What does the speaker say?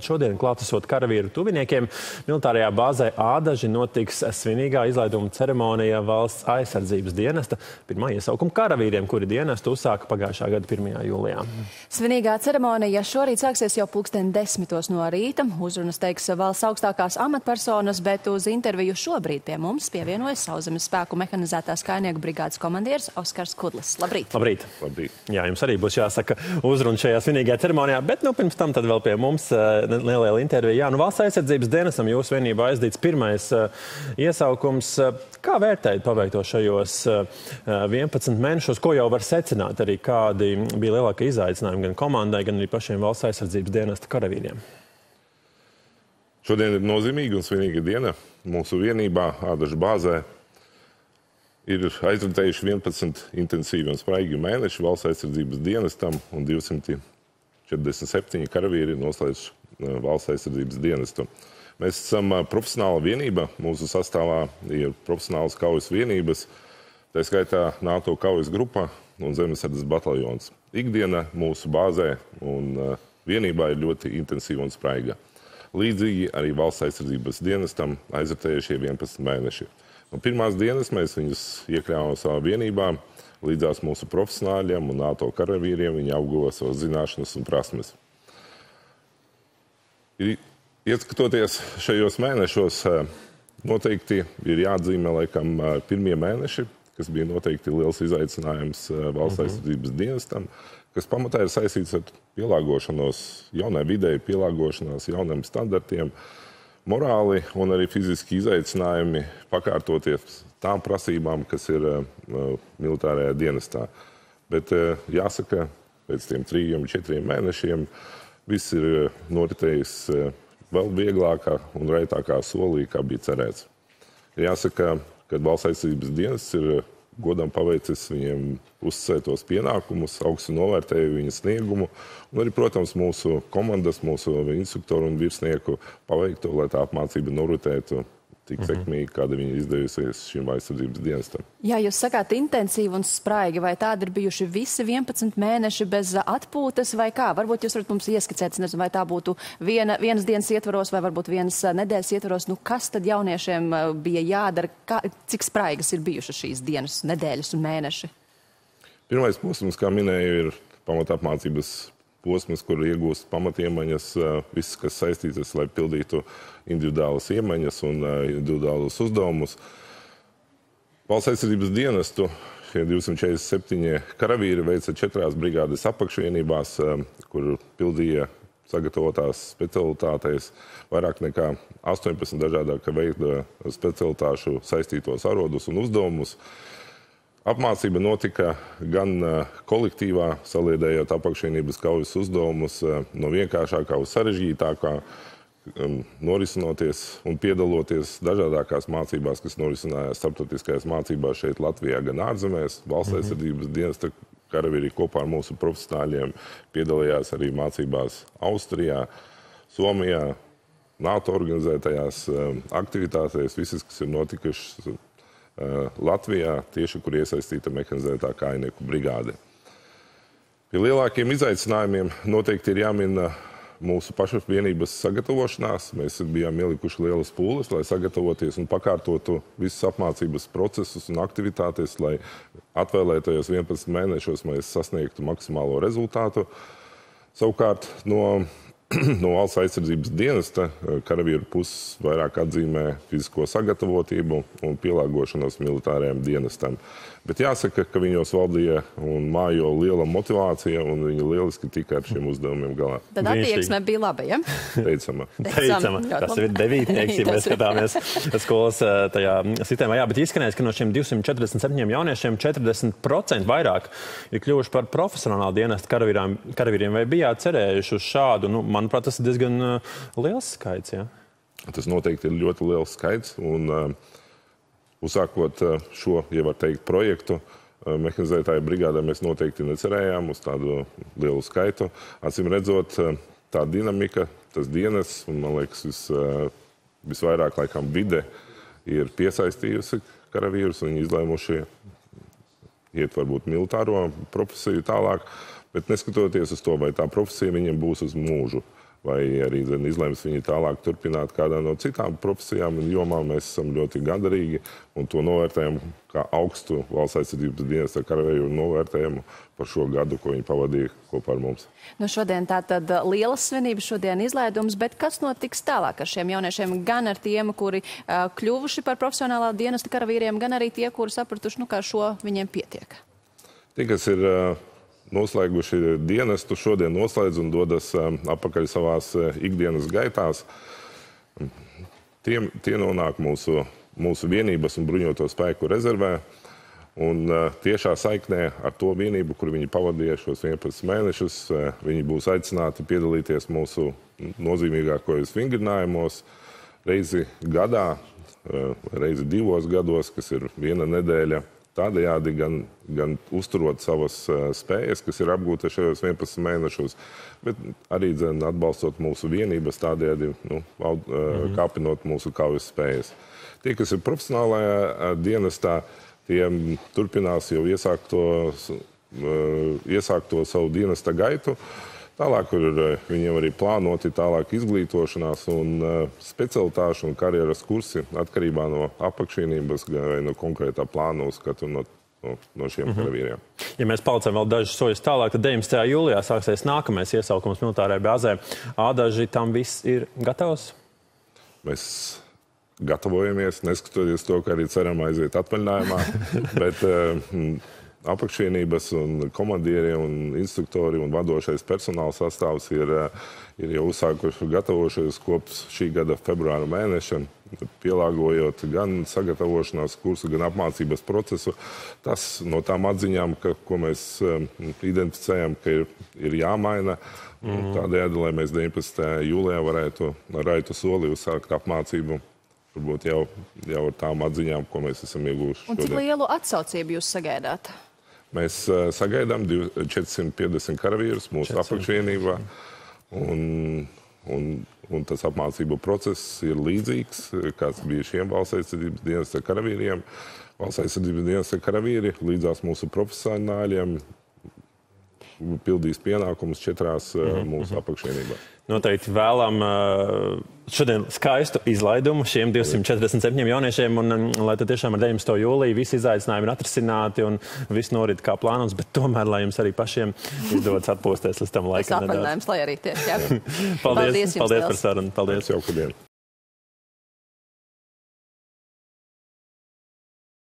bet šodien klātesot karavīru tuviniekiem militārajā bāzē Ādaži notiks svinīgā izlaiduma ceremonija valsts aizsardzības dienesta pirmā iesaukuma karavīriem, kuri dienestu uzsāka pagājušā gada 1. jūlijā. Svinīgā ceremonija šorīt sāksies jau pulksten desmitos no rīta. Uzrunas teiks valsts augstākās amatpersonas, bet uz interviju šobrīd pie mums pievienojas Sauzemes spēku mehanizētās kainieku brigādes komandieris Oskars Kudlis. Labrīt! Labrīt! Labrīt. Jā, jums arī būs jāsaka uzruna šajā svinīgajā ceremonijā, bet nu, pirms tam vēl pie mums uh, neliela intervija. Jā, nu, valsts aizsardzības dienesam jūsu vienībā aizdīts pirmais uh, iesaukums. Uh, kā vērtējat paveikto šajos 11 mēnešos, ko jau var secināt arī kādi bija lielākie izaicinājumi gan komandai, gan arī pašiem valsts aizsardzības dienesta karavīriem? Šodien ir nozīmīga un svinīga diena. Mūsu vienībā, Ādažu bāzē, ir aizritējuši 11 intensīvi un spraigi mēneši valsts aizsardzības dienestam un 247 karavīri noslēdz valsts aizsardzības dienestu. Mēs esam profesionāla vienība. Mūsu sastāvā ir profesionālas kaujas vienības, tā skaitā NATO kaujas grupa un zemesardzes bataljons. Ikdiena mūsu bāzē un vienībā ir ļoti intensīva un spraiga. Līdzīgi arī valsts aizsardzības dienestam aizritējušie 11 mēneši. No pirmās dienas mēs viņus iekļāvām savā vienībā, līdzās mūsu profesionāļiem un NATO karavīriem. Viņi apguva savas zināšanas un prasmes. Ieskatoties šajos mēnešos, noteikti ir jāatzīmē laikam pirmie mēneši, kas bija noteikti liels izaicinājums valsts mhm. aizsardzības dienestam, kas pamatā ir saistīts ar pielāgošanos jaunai videi, pielāgošanās jauniem standartiem, uh, morāli un arī fiziski izaicinājumi pakārtoties tām prasībām, kas ir uh, militārajā dienestā. Bet uh, jāsaka, pēc tiem trim, četriem mēnešiem viss ir uh, noritējis uh, vēl vieglākā un raitākā solī, kā bija cerēts. Jāsaka, ka valsts aizsardzības dienas ir uh, godam paveicis viņiem uzticētos pienākumus, augstu novērtēju viņa sniegumu, un arī, protams, mūsu komandas, mūsu instruktoru un virsnieku paveikto, lai tā apmācība noritētu tik mm -hmm. sekmīgi, kāda viņa izdevusies šim aizsardzības dienestam. Jā, jūs sakāt intensīvi un spraigi, vai tādi ir bijuši visi 11 mēneši bez atpūtas, vai kā? Varbūt jūs varat mums ieskicēt, nezinu, vai tā būtu viena, vienas dienas ietvaros, vai varbūt vienas nedēļas ietvaros. Nu, kas tad jauniešiem bija jādara, kā, cik spraigas ir bijušas šīs dienas, nedēļas un mēneši? Pirmais posms, kā minēju, ir pamatapmācības posms, kur iegūst pamatiemaņas, viss, kas saistītas, lai pildītu individuālas iemaņas un individuālus uzdevumus. Valsts aizsardzības dienestu šie 247 karavīri veica četrās brigādes apakšvienībās, kur pildīja sagatavotās specialitātēs vairāk nekā 18 dažādāka veida specialitāšu saistītos arodus un uzdevumus. Apmācība notika gan kolektīvā, saliedējot apakšvienības kaujas uzdevumus no vienkāršākā uz sarežģītākā, norisinoties un piedaloties dažādākās mācībās, kas norisinājās starptautiskajās mācībās šeit Latvijā, gan ārzemēs, valsts mhm. aizsardzības dienesta karavīri kopā ar mūsu profesionāļiem piedalījās arī mācībās Austrijā, Somijā, NATO organizētajās aktivitātēs, visas, kas ir notikušas Latvijā, tieši kur iesaistīta mehanizētā kājnieku brigāde. Pie lielākiem izaicinājumiem noteikti ir jāmin eh, mūsu pašu vienības sagatavošanās. Mēs bijām ielikuši lielas pūles, lai sagatavoties un pakārtotu visus apmācības procesus un aktivitātes, lai atvēlētajos 11 mēnešos mēs sasniegtu maksimālo rezultātu. Savukārt no no valsts aizsardzības dienesta eh, karavīru puses vairāk atzīmē fizisko sagatavotību un pielāgošanos militārajam dienestam. Bet jāsaka, ka viņos valdīja un mājo liela motivācija, un viņi lieliski tika ar šiem uzdevumiem galā. Tad attieksme bija laba, ja? Teicama. Teicama. Tas ir devītnieks, ja mēs skatāmies skolas eh, tajā sistēmā. Jā, bet izskanēs, ka no šiem 247 jauniešiem 40% vairāk ir kļuvuši par profesionālā dienesta karavīriem. Vai bijāt cerējuši uz šādu, nu, manuprāt, tas ir diezgan uh, liels skaits, jā? Tas noteikti ir ļoti liels skaits, un uh, Uzsākot eh, šo, ja teikt, projektu, eh, mehanizētāju brigādē mēs noteikti necerējām uz tādu lielu skaitu. Acīm redzot, eh, tā dinamika, tas dienas, un man liekas, vis, visvairāk laikam vide ir piesaistījusi karavīrus, un viņi izlēmuši iet varbūt militāro profesiju tālāk, bet neskatoties uz to, vai tā profesija viņiem būs uz mūžu. Vai arī zin, izlems viņi tālāk turpināt kādā no citām profesijām un jomām. Mēs esam ļoti gandarīgi un to novērtējam kā augstu valsts aizsardzības dienesta karavēju novērtējumu par šo gadu, ko viņi pavadīja kopā ar mums. Nu, šodien tā tad lielas svinības, šodien izlaidums, bet kas notiks tālāk ar šiem jauniešiem, gan ar tiem, kuri uh, kļuvuši par profesionālā dienesta karavīriem, gan arī tie, kuri sapratuši, nu, ka šo viņiem pietiek? Tie, kas ir uh, noslēguši dienestu, šodien noslēdz un dodas um, atpakaļ savās uh, ikdienas gaitās. Tie, tie nonāk mūsu, mūsu vienības un bruņoto spēku rezervē. Un uh, tiešā saiknē ar to vienību, kur viņi pavadīja šos 11 mēnešus, uh, viņi būs aicināti piedalīties mūsu nozīmīgākajos vingrinājumos reizi gadā, reizi divos gados, kas ir viena nedēļa Tādējādi gan, gan uzturot savas uh, spējas, kas ir apgūtas šajos 11 mēnešos, bet arī dzen, atbalstot mūsu vienības, tādējādi nu, aud, uh, mm -hmm. kāpinot mūsu kaujas spējas. Tie, kas ir profesionālajā uh, dienestā, tie turpinās jau iesākto, iesākto savu dienesta gaitu. Uh, Tālāk ir eh, viņiem arī plānoti tālāk izglītošanās un uh, specialitāšu un karjeras kursi atkarībā no apakšvienības vai no konkrētā plāna uzskatu no, no, no šiem mm -hmm. karavīriem. Ja mēs palicam vēl dažus soļus tālāk, tad 19. jūlijā sāksies nākamais iesaukums militārajā bāzē. Ādaži tam viss ir gatavs? Mēs gatavojamies, neskatoties to, ka arī ceram aiziet atvaļinājumā. bet, uh, apakšvienības un komandieri un instruktori un vadošais personāla sastāvs ir, eh, ir jau uzsākuši gatavošies kopš šī gada februāra mēneša, pielāgojot gan sagatavošanās kursu, gan apmācības procesu. Tas no tām atziņām, ka, ko mēs um, identificējam, ka ir, ir jāmaina. Mm. Tādējādi, lai mēs 19. jūlijā varētu ar raitu soli uzsākt apmācību varbūt jau, jau ar tām atziņām, ko mēs esam ieguvuši. Un cik lielu atsaucību jūs sagaidāt? Mēs uh, sagaidām 450 karavīrus mūsu 400. apakšvienībā. Un, un, un tas apmācību process ir līdzīgs, kāds bija šiem valsts aizsardzības dienesta karavīriem. Valsts aizsardzības dienesta karavīri līdzās mūsu profesionāļiem pildīs pienākumus četrās -hmm. mūsu apakšvienībās. Noteikti vēlam šodien skaistu izlaidumu šiem 247 jauniešiem, un um, lai tad tiešām ar 19. jūliju visi izaicinājumi ir atrisināti un viss norit kā plānots, bet tomēr, lai jums arī pašiem izdodas atpūsties līdz tam laikam. Tas atvaļinājums, lai arī tieši, jā. paldies, paldies, paldies par sarunu. Paldies. Jauku dienu.